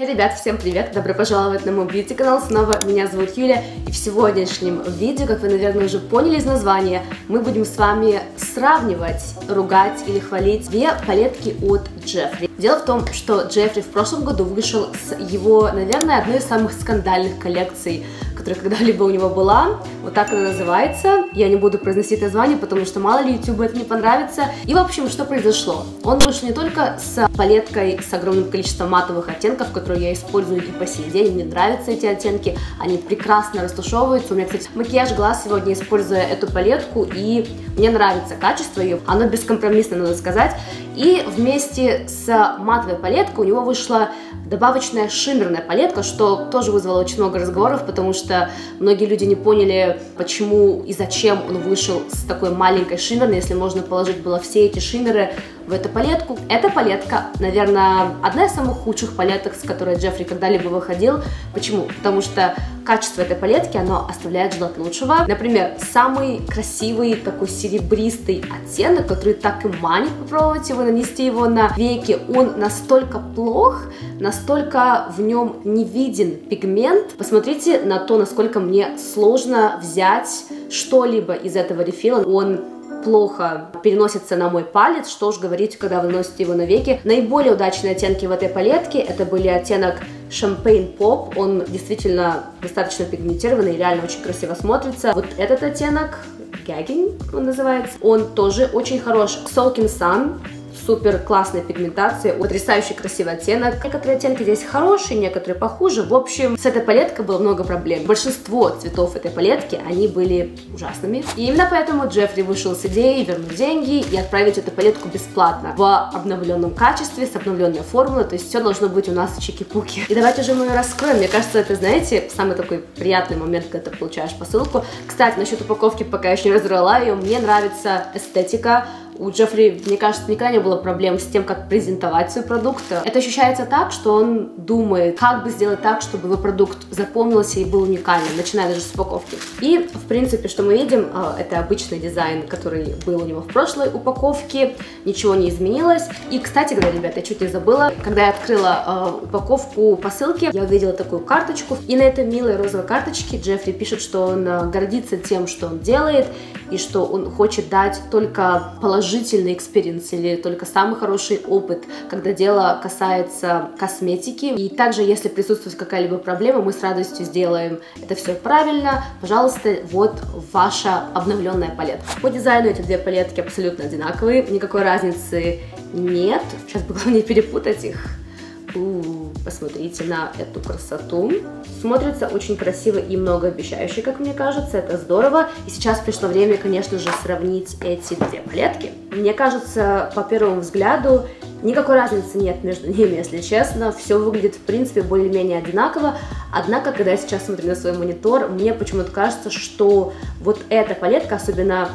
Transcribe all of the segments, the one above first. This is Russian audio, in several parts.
Hey, ребят, всем привет! Добро пожаловать на мой бьюти канал. Снова меня зовут Юля. И в сегодняшнем видео, как вы, наверное, уже поняли из названия, мы будем с вами сравнивать, ругать или хвалить две палетки от Джеффри. Дело в том, что Джеффри в прошлом году вышел с его, наверное, одной из самых скандальных коллекций которая когда-либо у него была. Вот так она называется. Я не буду произносить название, потому что мало ли YouTube это не понравится. И, в общем, что произошло? Он вышел не только с палеткой с огромным количеством матовых оттенков, которые я использую и по сей день. Мне нравятся эти оттенки. Они прекрасно растушевываются. У меня, кстати, макияж глаз сегодня используя эту палетку, и мне нравится качество ее. Оно бескомпромиссно, надо сказать. И вместе с матовой палеткой у него вышла добавочная шиммерная палетка, что тоже вызвало очень много разговоров, потому что многие люди не поняли, почему и зачем он вышел с такой маленькой шиммерной, если можно положить было все эти шиммеры в эту палетку. Эта палетка, наверное, одна из самых худших палеток, с которой Джеффри когда-либо выходил. Почему? Потому что качество этой палетки, оно оставляет желать лучшего. Например, самый красивый такой серебристый оттенок, который так и манит попробовать его, нанести его на веки, он настолько плох, настолько в нем не виден пигмент. Посмотрите на то, насколько мне сложно взять что-либо из этого рефила. Он плохо переносится на мой палец, что уж говорить, когда вы наносите его на веки. Наиболее удачные оттенки в этой палетке, это были оттенок Champagne Pop, он действительно достаточно пигментированный, реально очень красиво смотрится. Вот этот оттенок, Gagging он называется, он тоже очень хорош. Soaking Sun, супер классная пигментация, потрясающий красивый оттенок. Некоторые оттенки здесь хорошие, некоторые похуже. В общем, с этой палеткой было много проблем. Большинство цветов этой палетки, они были ужасными. И именно поэтому Джеффри вышел с идеей вернуть деньги и отправить эту палетку бесплатно в обновленном качестве, с обновленной формулой. То есть все должно быть у нас чики-пуки. И давайте же мы ее раскроем. Мне кажется, это, знаете, самый такой приятный момент, когда ты получаешь посылку. Кстати, насчет упаковки пока еще не разрывала ее. Мне нравится эстетика у Джеффри, мне кажется, никогда не было проблем с тем, как презентовать свой продукт. Это ощущается так, что он думает, как бы сделать так, чтобы его продукт запомнился и был уникальным, начиная даже с упаковки. И, в принципе, что мы видим, а, это обычный дизайн, который был у него в прошлой упаковке, ничего не изменилось. И, кстати говоря, ребята, я чуть не забыла, когда я открыла э, упаковку посылки, я увидела такую карточку, и на этой милой розовой карточке Джеффри пишет, что он гордится тем, что он делает, и что он хочет дать только положительные положительный experience или только самый хороший опыт, когда дело касается косметики. И также, если присутствует какая-либо проблема, мы с радостью сделаем это все правильно. Пожалуйста, вот ваша обновленная палетка. По дизайну эти две палетки абсолютно одинаковые, никакой разницы нет. Сейчас бы главное перепутать их. Посмотрите на эту красоту. Смотрится очень красиво и многообещающе, как мне кажется, это здорово. И сейчас пришло время, конечно же, сравнить эти две палетки. Мне кажется, по первому взгляду, никакой разницы нет между ними, если честно. Все выглядит, в принципе, более-менее одинаково. Однако, когда я сейчас смотрю на свой монитор, мне почему-то кажется, что вот эта палетка, особенно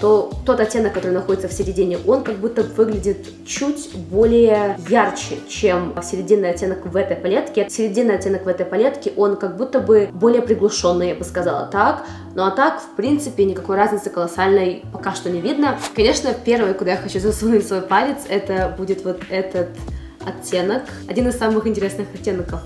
то тот оттенок, который находится в середине, он как будто выглядит чуть более ярче, чем серединный оттенок в этой палетке. Серединный оттенок в этой палетке, он как будто бы более приглушенный, я бы сказала так. Ну а так, в принципе, никакой разницы колоссальной пока что не видно. Конечно, первое, куда я хочу засунуть свой палец, это будет вот этот оттенок. Один из самых интересных оттенков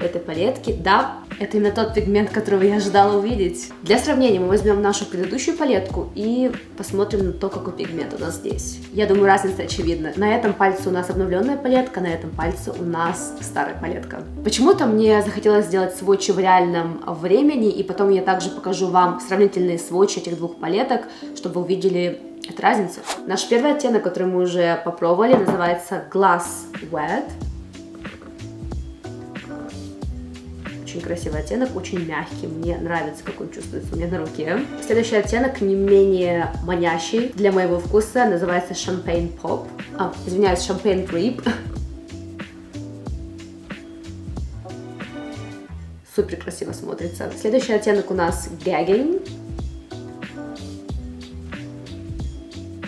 этой палетки. Да, это именно тот пигмент, которого я ожидала увидеть. Для сравнения мы возьмем нашу предыдущую палетку и посмотрим на то, какой пигмент у нас здесь. Я думаю, разница очевидна. На этом пальце у нас обновленная палетка, на этом пальце у нас старая палетка. Почему-то мне захотелось сделать сводчи в реальном времени, и потом я также покажу вам сравнительные сводчи этих двух палеток, чтобы вы увидели эту разницу. Наш первый оттенок, который мы уже попробовали, называется Glass Wet. Очень красивый оттенок, очень мягкий. Мне нравится, как он чувствуется у меня на руке. Следующий оттенок не менее манящий для моего вкуса. Называется Champagne Pop. А, извиняюсь, Champagne Creep. Супер красиво смотрится. Следующий оттенок у нас Gagging.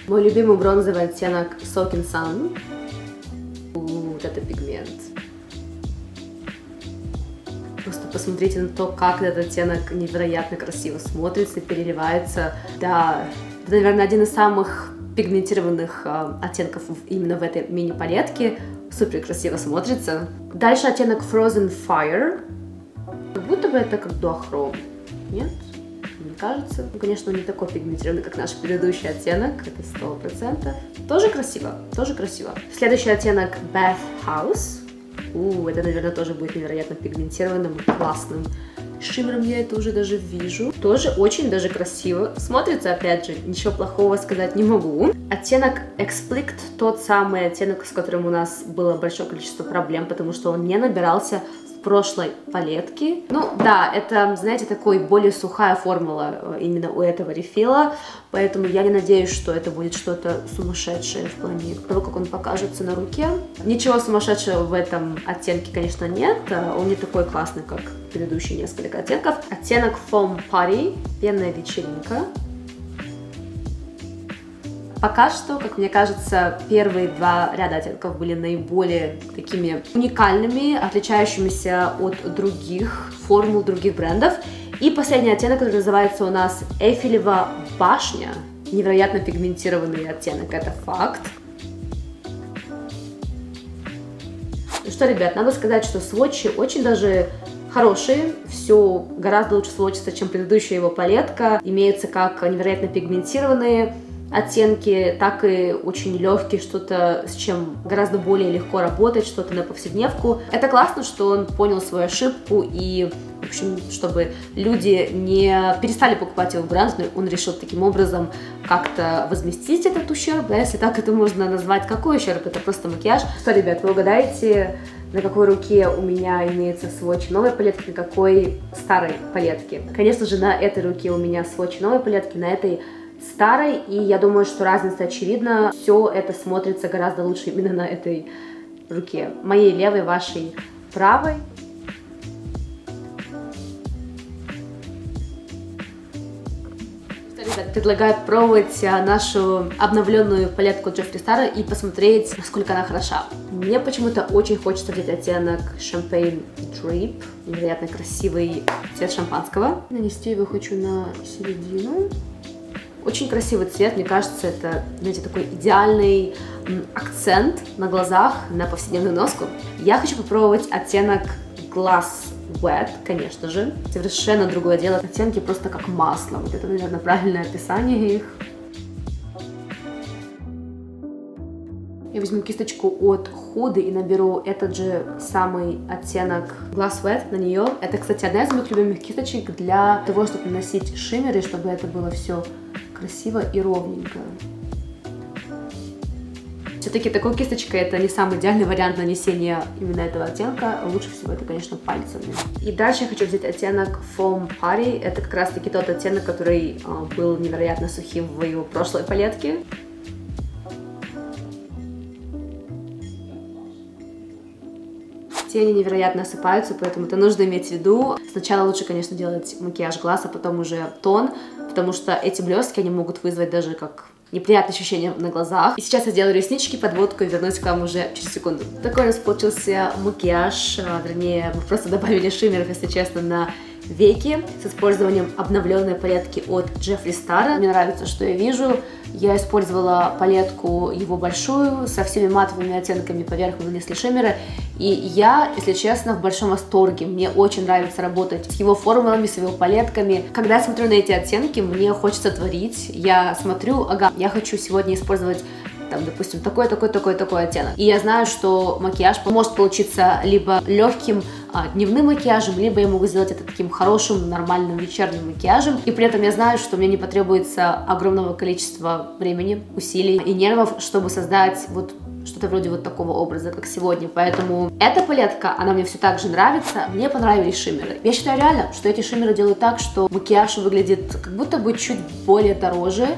Мой любимый бронзовый оттенок Soaking Sun. Вот это пигмент. Просто посмотрите на то, как этот оттенок невероятно красиво смотрится, переливается. Да, это, наверное, один из самых пигментированных э, оттенков именно в этой мини-палетке. супер красиво смотрится. Дальше оттенок Frozen Fire. Как будто бы это как дуохром. Нет? Мне кажется. Ну, конечно, он не такой пигментированный, как наш предыдущий оттенок. Это сто процентов. Тоже красиво. Тоже красиво. Следующий оттенок Bath House. У, это, наверное, тоже будет невероятно пигментированным и классным. Шиммером я это уже даже вижу. Тоже очень даже красиво. Смотрится, опять же, ничего плохого сказать не могу. Оттенок Explict, тот самый оттенок, с которым у нас было большое количество проблем, потому что он не набирался прошлой палетки. Ну да, это, знаете, такой более сухая формула э, именно у этого рефила, поэтому я не надеюсь, что это будет что-то сумасшедшее в плане того, как он покажется на руке. Ничего сумасшедшего в этом оттенке, конечно, нет, э, он не такой классный, как предыдущие несколько оттенков. Оттенок Foam Party, пенная вечеринка. Пока что, как мне кажется, первые два ряда оттенков были наиболее такими уникальными, отличающимися от других формул других брендов. И последний оттенок, который называется у нас Эйфелева башня. Невероятно пигментированный оттенок, это факт. Ну что, ребят, надо сказать, что сводчи очень даже хорошие, все гораздо лучше сводчится, чем предыдущая его палетка. Имеются как невероятно пигментированные оттенки, так и очень легкие, что-то с чем гораздо более легко работать, что-то на повседневку. Это классно, что он понял свою ошибку и, в общем, чтобы люди не перестали покупать его бренд, он решил таким образом как-то возместить этот ущерб, да, если так это можно назвать. Какой ущерб? Это просто макияж. Что, ребят, вы угадаете, на какой руке у меня имеется сводч новой палетки, на какой старой палетки. Конечно же, на этой руке у меня сводч новой палетки, на этой старой, и я думаю, что разница очевидна. Все это смотрится гораздо лучше именно на этой руке. Моей левой, вашей правой. Предлагаю пробовать а, нашу обновленную палетку Джеффри Стара и посмотреть, насколько она хороша. Мне почему-то очень хочется взять оттенок Champagne Drip, невероятно красивый цвет шампанского. Нанести его хочу на середину. Очень красивый цвет, мне кажется, это, знаете, такой идеальный акцент на глазах, на повседневную носку. Я хочу попробовать оттенок Glass Wet, конечно же. Совершенно другое дело. Оттенки просто как масло. Вот это, наверное, правильное описание их. Я возьму кисточку от Худы и наберу этот же самый оттенок Glass Wet на нее. Это, кстати, одна из моих любимых кисточек для того, чтобы наносить шиммеры, чтобы это было все красиво и ровненько. Все-таки такой кисточкой это не самый идеальный вариант нанесения именно этого оттенка. Лучше всего это, конечно, пальцами. И дальше я хочу взять оттенок Foam Party. Это как раз таки тот оттенок, который э, был невероятно сухим в его прошлой палетке. тени невероятно осыпаются, поэтому это нужно иметь в виду. Сначала лучше, конечно, делать макияж глаз, а потом уже тон, потому что эти блестки, они могут вызвать даже как неприятные ощущения на глазах. И сейчас я сделаю реснички, подводку и вернусь к вам уже через секунду. Такой у нас получился макияж, а, вернее, мы просто добавили шиммеров, если честно, на веки с использованием обновленной палетки от Джеффри Стара. Мне нравится, что я вижу. Я использовала палетку его большую, со всеми матовыми оттенками поверх нанесли шиммеры. И я, если честно, в большом восторге. Мне очень нравится работать с его формулами, с его палетками. Когда я смотрю на эти оттенки, мне хочется творить. Я смотрю, ага, я хочу сегодня использовать там, допустим, такой, такой, такой, такой оттенок. И я знаю, что макияж может получиться либо легким дневным макияжем, либо я могу сделать это таким хорошим, нормальным вечерним макияжем. И при этом я знаю, что мне не потребуется огромного количества времени, усилий и нервов, чтобы создать вот что-то вроде вот такого образа, как сегодня. Поэтому эта палетка, она мне все так же нравится. Мне понравились шиммеры. Я считаю реально, что эти шиммеры делают так, что макияж выглядит как будто бы чуть более дороже, а,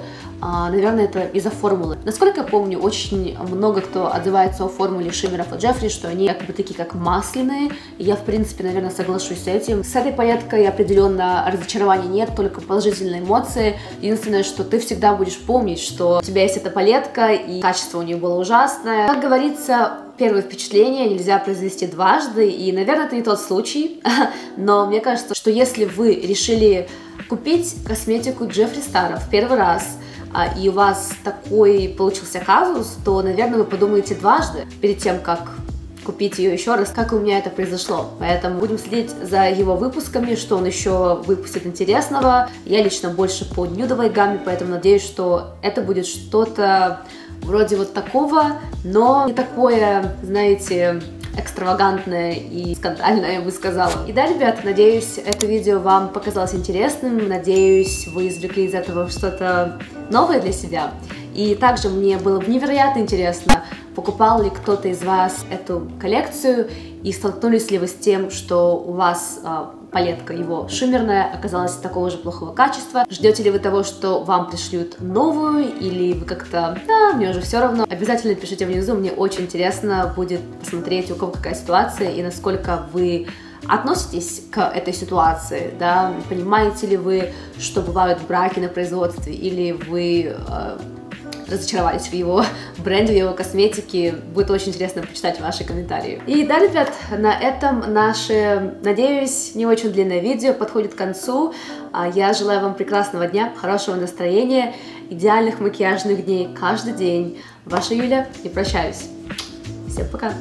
наверное, это из-за формулы. Насколько я помню, очень много кто отзывается о формуле шиммеров от Джеффри, что они как бы такие как масляные. Я, в принципе, наверное, соглашусь с этим. С этой палеткой определенно разочарования нет, только положительные эмоции. Единственное, что ты всегда будешь помнить, что у тебя есть эта палетка, и качество у нее было ужасное. Как говорится, первое впечатление нельзя произвести дважды, и, наверное, это не тот случай, но мне кажется, что если вы решили купить косметику Джеффри Стара в первый раз, а, и у вас такой получился казус, то, наверное, вы подумаете дважды перед тем, как купить ее еще раз, как у меня это произошло. Поэтому будем следить за его выпусками, что он еще выпустит интересного. Я лично больше по нюдовой гамме, поэтому надеюсь, что это будет что-то вроде вот такого, но не такое, знаете, экстравагантное и скандальное, я бы сказала. И да, ребята, надеюсь, это видео вам показалось интересным, надеюсь, вы извлекли из этого что-то новое для себя. И также мне было бы невероятно интересно, покупал ли кто-то из вас эту коллекцию и столкнулись ли вы с тем, что у вас а, палетка его шиммерная оказалась такого же плохого качества. Ждете ли вы того, что вам пришлют новую, или вы как-то, да, мне уже все равно. Обязательно пишите внизу, мне очень интересно будет посмотреть, у кого какая ситуация и насколько вы относитесь к этой ситуации, да, понимаете ли вы, что бывают браки на производстве, или вы э, разочаровались в его бренде, в его косметике. Будет очень интересно почитать ваши комментарии. И да, ребят, на этом наше, надеюсь, не очень длинное видео подходит к концу. А я желаю вам прекрасного дня, хорошего настроения, идеальных макияжных дней каждый день. Ваша Юля и прощаюсь. Всем пока!